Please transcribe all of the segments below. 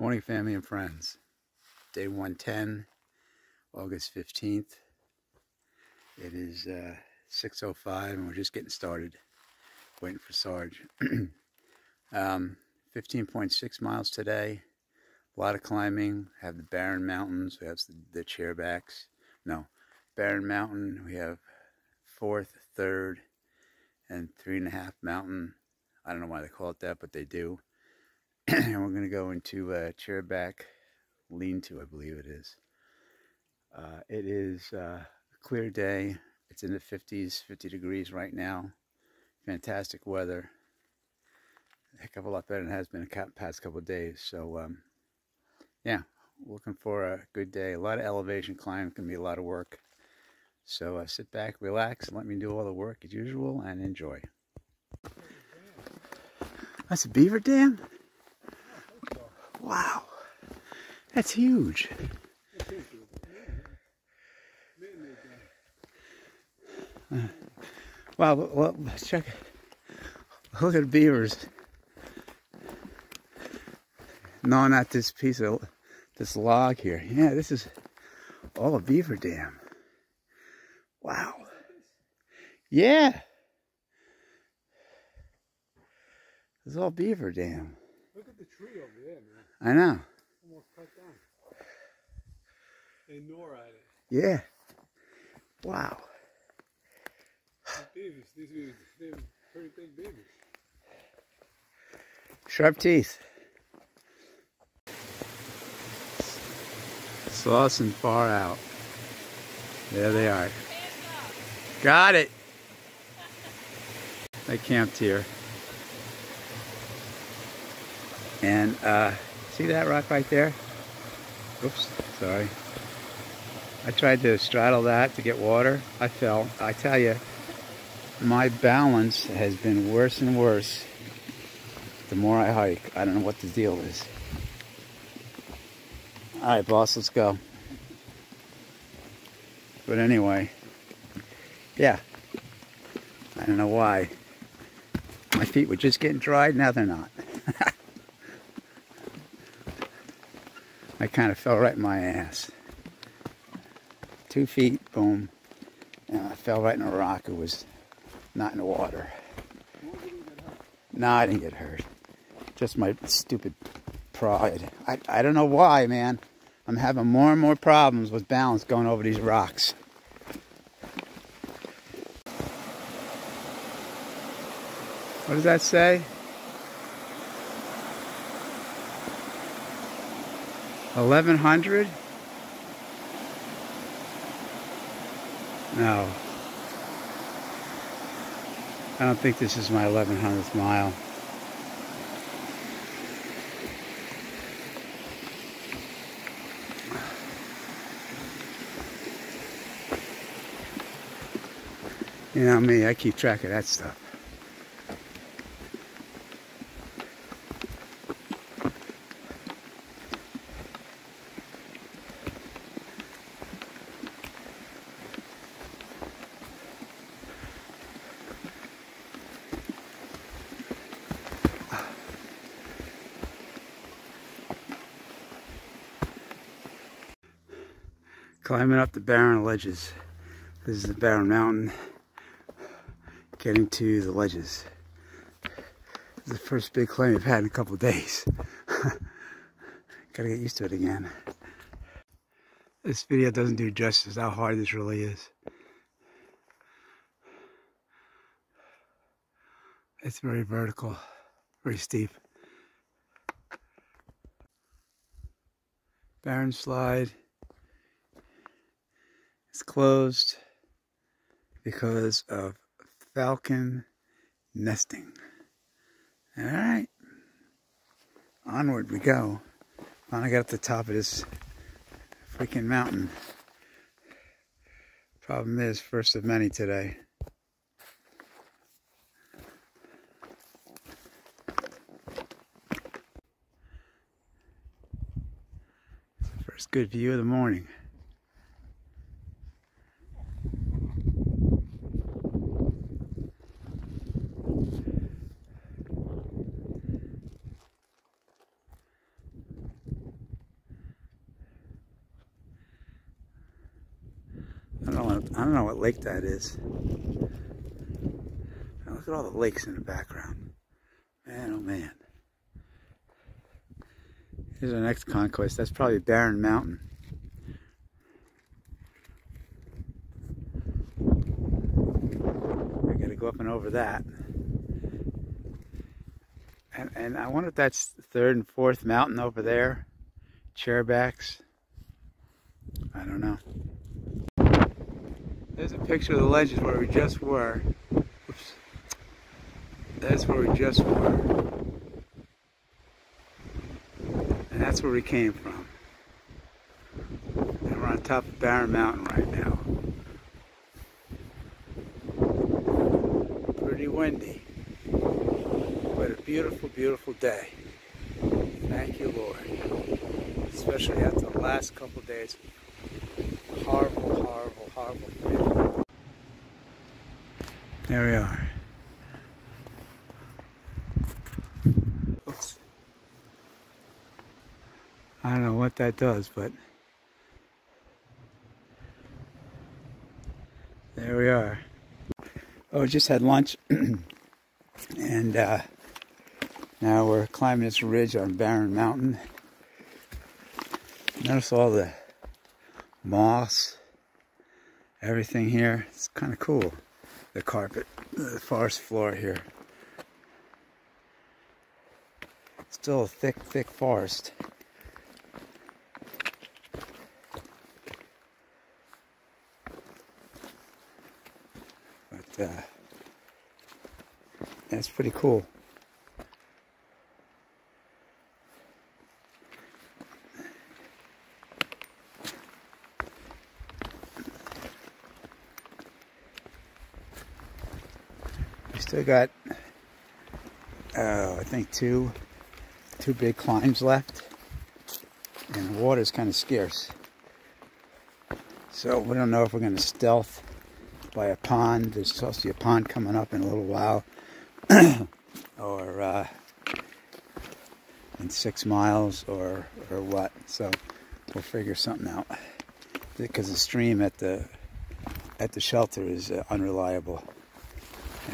Morning, family and friends. Day 110, August 15th. It is uh, 6.05 and we're just getting started. Waiting for Sarge. um, 15.6 miles today. A lot of climbing. Have the Barren Mountains. We have the, the chairbacks. No, Barren Mountain. We have fourth, third, and three and a half mountain. I don't know why they call it that, but they do. and we're going to go into uh, chairback lean-to, I believe it is. Uh, it is uh, a clear day. It's in the 50s, 50 degrees right now. Fantastic weather. A heck of a lot better than it has been the past couple of days. So, um, yeah, looking for a good day. A lot of elevation climb. To be a lot of work. So uh, sit back, relax, and let me do all the work as usual, and enjoy. That's a beaver dam? Wow. That's huge. Uh, wow, well, check. Look at beavers. Gnawing at this piece of this log here. Yeah, this is all a beaver dam. Wow. Yeah. Is all beaver dam. The tree over there, man. I know. Almost cut down. They gnaw at it. Yeah. Wow. These beavers, these they're pretty big beavers. Sharp teeth. Slauson far out. There they are. Got it. They camped here. And uh, see that rock right there? Oops, sorry. I tried to straddle that to get water. I fell. I tell you, my balance has been worse and worse the more I hike. I don't know what the deal is. All right, boss, let's go. But anyway, yeah, I don't know why. My feet were just getting dried, now they're not. I kind of fell right in my ass. Two feet, boom, and I fell right in a rock. It was not in the water. No, I didn't get hurt. Just my stupid pride. I, I don't know why, man. I'm having more and more problems with balance going over these rocks. What does that say? Eleven hundred? No. I don't think this is my 1100th mile. You know me, I keep track of that stuff. Climbing up the barren ledges. This is the barren mountain getting to the ledges. This is the first big climb I've had in a couple days. Gotta get used to it again. This video doesn't do justice how hard this really is. It's very vertical, very steep. Barren slide. It's closed because of falcon nesting. All right, onward we go. Finally got up the top of this freaking mountain. Problem is, first of many today. First good view of the morning. I don't know lake that is. Now look at all the lakes in the background. Man, oh man. Here's our next conquest. That's probably Barren Mountain. I gotta go up and over that. And, and I wonder if that's third and fourth mountain over there. Chairbacks. I don't know. There's a picture of the ledges where we just were. Oops. That's where we just were. And that's where we came from. And we're on top of Barren Mountain right now. Pretty windy. But a beautiful, beautiful day. Thank you, Lord. Especially after the last couple days. Horrible, horrible, horrible. There we are. Oops. I don't know what that does, but there we are. Oh, just had lunch, and uh, now we're climbing this ridge on Barren Mountain. Notice all the moss, everything here. It's kind of cool. The carpet, the forest floor here. Still a thick, thick forest. But uh, that's pretty cool. Still got, uh, I think two, two big climbs left, and the water's kind of scarce. So we don't know if we're going to stealth by a pond. There's supposed to be a pond coming up in a little while, or uh, in six miles, or or what. So we'll figure something out because the stream at the at the shelter is uh, unreliable.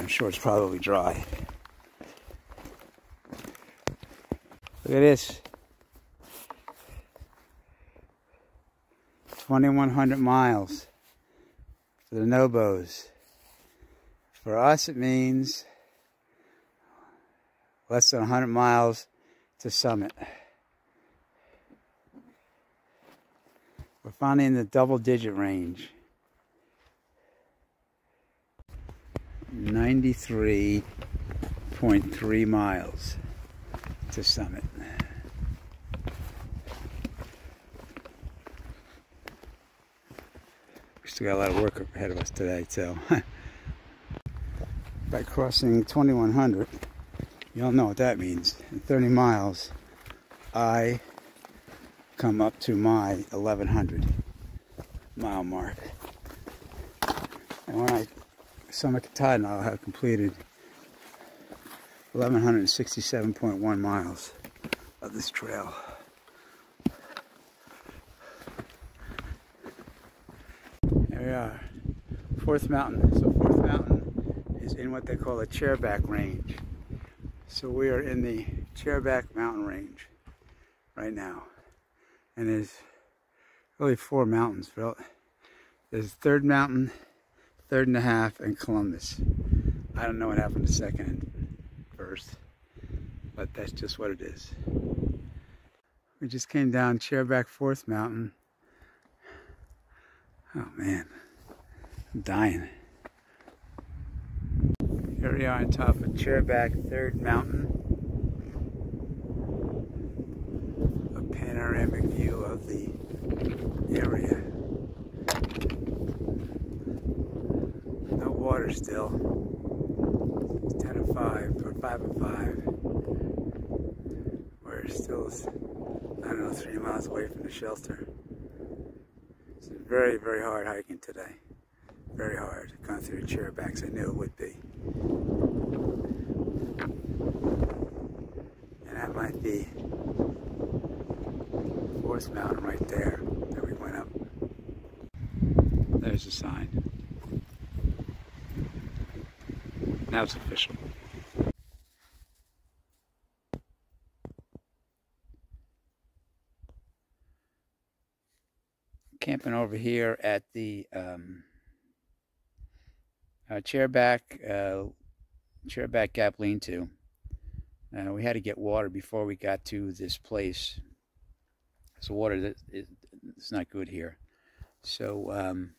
I'm sure it's probably dry. Look at this. 2,100 miles for the Nobos. For us, it means less than 100 miles to Summit. We're finally in the double digit range. 93.3 miles to Summit. We still got a lot of work ahead of us today, so. By crossing 2100, you all know what that means. In 30 miles, I come up to my 1100 mile mark. And when I Summit and I'll have completed 1167.1 miles of this trail. There we are, Fourth Mountain. So Fourth Mountain is in what they call a chairback range. So we are in the chairback mountain range right now. And there's really four mountains. There's Third Mountain, Third and a Half, and Columbus. I don't know what happened to second and first, but that's just what it is. We just came down Chairback Fourth Mountain. Oh man, I'm dying. Here we are on top of Chairback Third Mountain. A panoramic view of the area. No water still. It's 10 of 5, or 5 of 5. We're still, I don't know, three miles away from the shelter. It's very, very hard hiking today. Very hard. Going through the chairbacks, I knew it would be. And that might be Fourth Mountain right there that we went up. There's a sign. Now it's official. Camping over here at the um, uh, chairback uh, chairback gap lean-to. Uh, we had to get water before we got to this place. So water that is it's not good here. So um,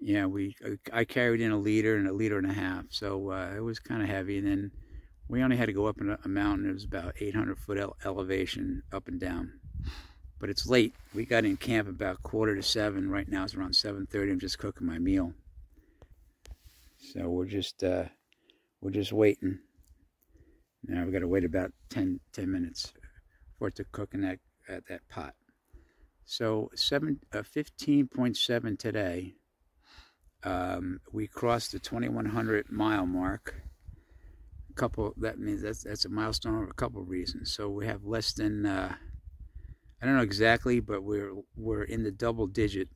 yeah, we I carried in a liter and a liter and a half. So uh, it was kind of heavy, and then we only had to go up a mountain. It was about 800 foot ele elevation up and down. But it's late. We got in camp about quarter to seven. Right now it's around 7:30. I'm just cooking my meal. So we're just uh, we're just waiting. Now we've got to wait about 10, 10 minutes for it to cook in that at that pot. So seven, uh, 15.7 today. Um, we crossed the 2100 mile mark. A couple, that means that's, that's a milestone for a couple of reasons. So we have less than, uh, I don't know exactly, but we're, we're in the double digit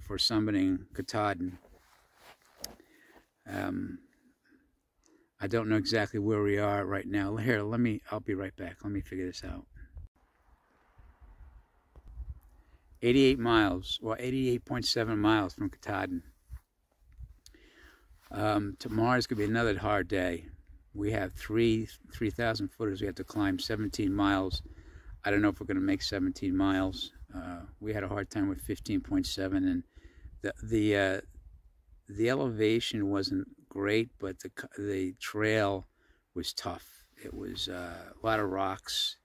for summiting Katahdin. Um, I don't know exactly where we are right now. Here, let me, I'll be right back. Let me figure this out. 88 miles, well, 88.7 miles from Katahdin. Um, tomorrow's going to be another hard day. We have three 3,000 footers. We have to climb 17 miles. I don't know if we're going to make 17 miles. Uh, we had a hard time with 15.7, and the the uh, the elevation wasn't great, but the the trail was tough. It was uh, a lot of rocks,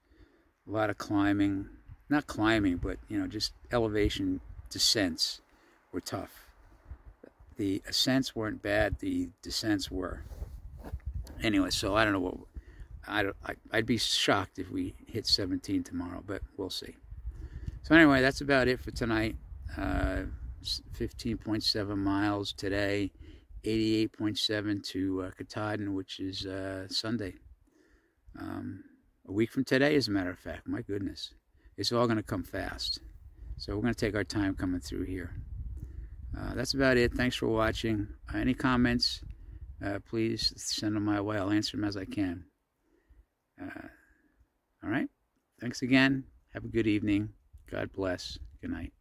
a lot of climbing, not climbing, but you know, just elevation descents were tough. The ascents weren't bad; the descents were. Anyway, so I don't know what I don't. I, I'd be shocked if we hit 17 tomorrow, but we'll see. So anyway, that's about it for tonight. Uh, 15.7 miles today, 88.7 to uh, Katahdin, which is uh, Sunday. Um, a week from today, as a matter of fact. My goodness it's all going to come fast. So we're going to take our time coming through here. Uh, that's about it. Thanks for watching. Uh, any comments, uh, please send them my way. I'll answer them as I can. Uh, all right. Thanks again. Have a good evening. God bless. Good night.